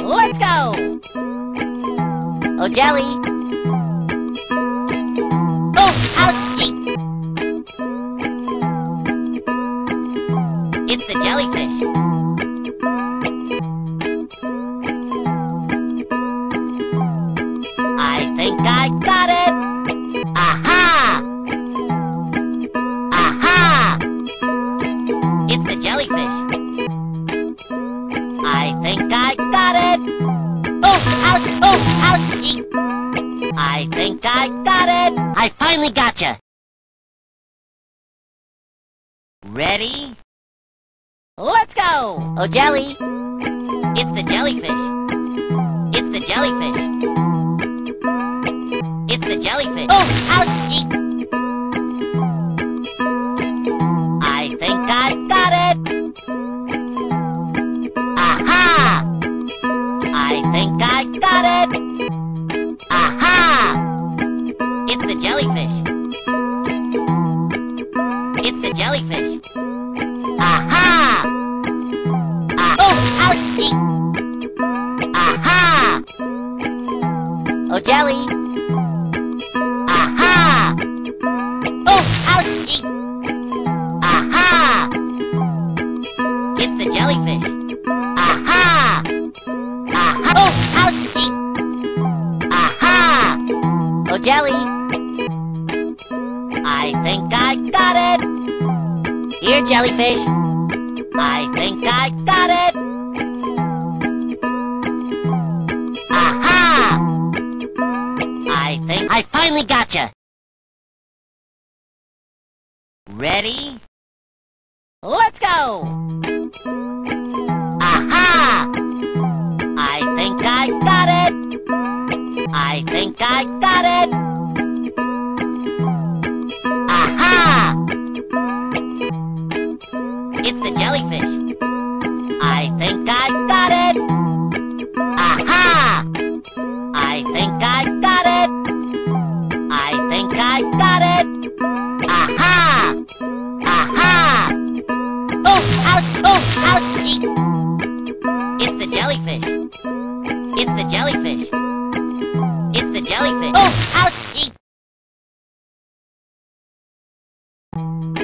Let's go! Oh, jelly! Oh, ouchie! It's the jellyfish. I think I jellyfish. I think I got it. Oh, ouch! Oh, ouch! I think I got it. I finally got you. Ready? Let's go! Oh, jelly. It's the jellyfish. It's the jellyfish. It's the jellyfish. Oh, ouch! Eek. I think I got it. Aha! It's the jellyfish. It's the jellyfish. Aha! Ah, oh, ouch! Eek. Aha! Oh, jelly. Aha! Oh, ouch! Jelly. I think I got it. Here, jellyfish. I think I got it. Aha! I think I finally got you. Ready? Let's go! Aha! I think I got it. I think I got it. Aha! It's the jellyfish. I think I got it. Aha! I think I got it. I think I got it. Aha! Aha! Oh, ouch! Oh, ouch! It's the jellyfish. It's the jellyfish. Jellyfish. Oh, ouch!